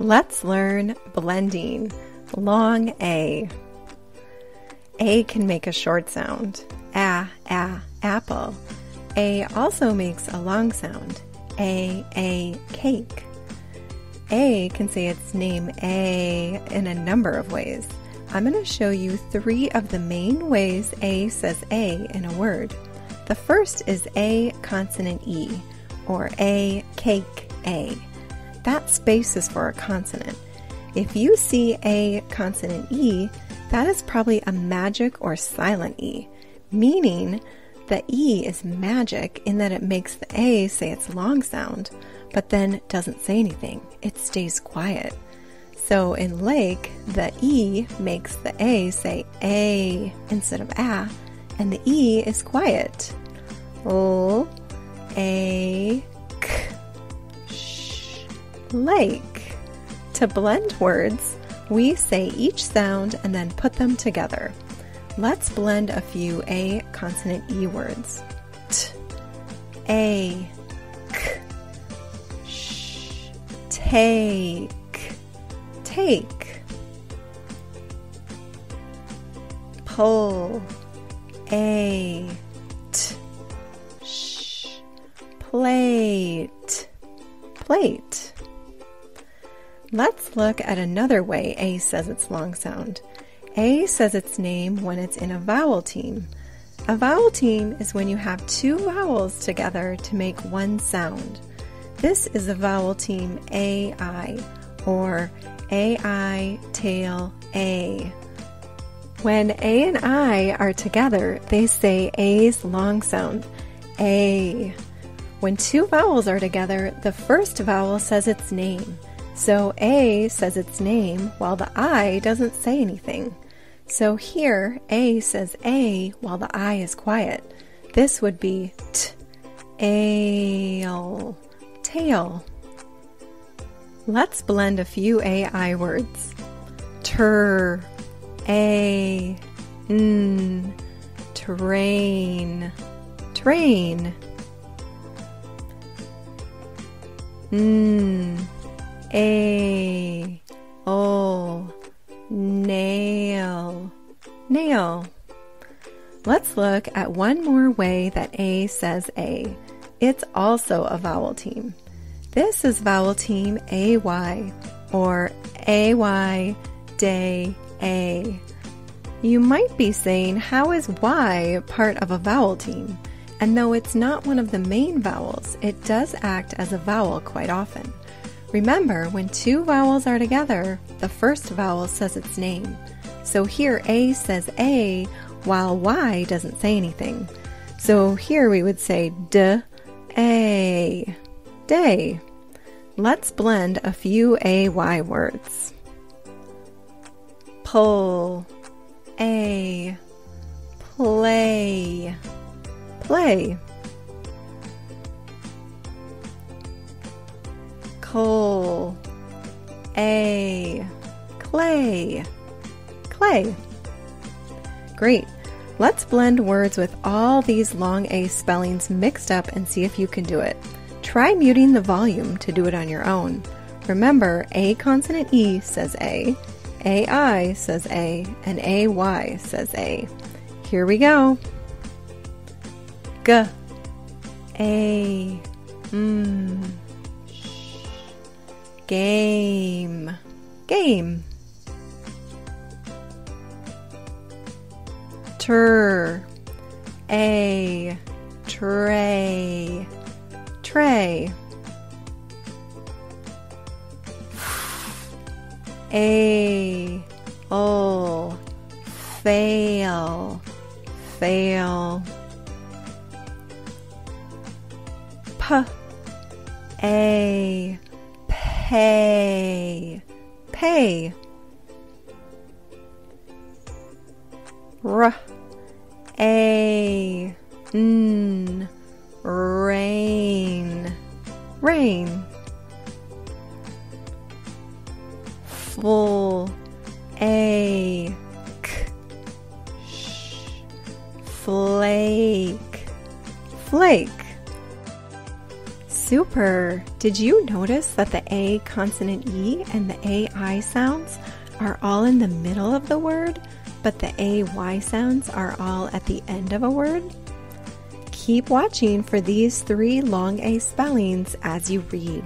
Let's learn blending. Long A. A can make a short sound. A, a, apple. A also makes a long sound. A, a, cake. A can say its name A in a number of ways. I'm going to show you three of the main ways A says A in a word. The first is A consonant E, or A cake A. That space is for a consonant. If you see A consonant E, that is probably a magic or silent E, meaning the E is magic in that it makes the A say its long sound, but then doesn't say anything. It stays quiet. So in lake, the E makes the A say A instead of A, and the E is quiet. L, A, lake. To blend words, we say each sound and then put them together. Let's blend a few A consonant E words. T, A, K, sh, take, take. Pull, A, T, sh, plate, plate. Let's look at another way A says its long sound. A says its name when it's in a vowel team. A vowel team is when you have two vowels together to make one sound. This is a vowel team AI or AI tail A. When A and I are together, they say A's long sound, A. When two vowels are together, the first vowel says its name. So A says its name while the I doesn't say anything. So here, A says A while the I is quiet. This would be t, ale, tail. Let's blend a few AI words. Tur, a, n, train, train. N, a, o, nail, nail. Let's look at one more way that A says A. It's also a vowel team. This is vowel team AY or AY day A. You might be saying, how is Y part of a vowel team? And though it's not one of the main vowels, it does act as a vowel quite often. Remember, when two vowels are together, the first vowel says its name. So here A says A while Y doesn't say anything. So here we would say D, A, day. Let's blend a few AY words. Pull, A, play, play. A, clay, clay. Great. Let's blend words with all these long A spellings mixed up and see if you can do it. Try muting the volume to do it on your own. Remember, A consonant E says A, AI says A, and AY says A. Here we go. G, A, mm, game, game. Tur, a, tray, tray. A, oh, fail, fail. P, a, pay, pay. R, a, n, rain, rain. Full, a, k, sh, flake, flake. Super! Did you notice that the A consonant E and the AI sounds are all in the middle of the word, but the AY sounds are all at the end of a word? Keep watching for these three long A spellings as you read.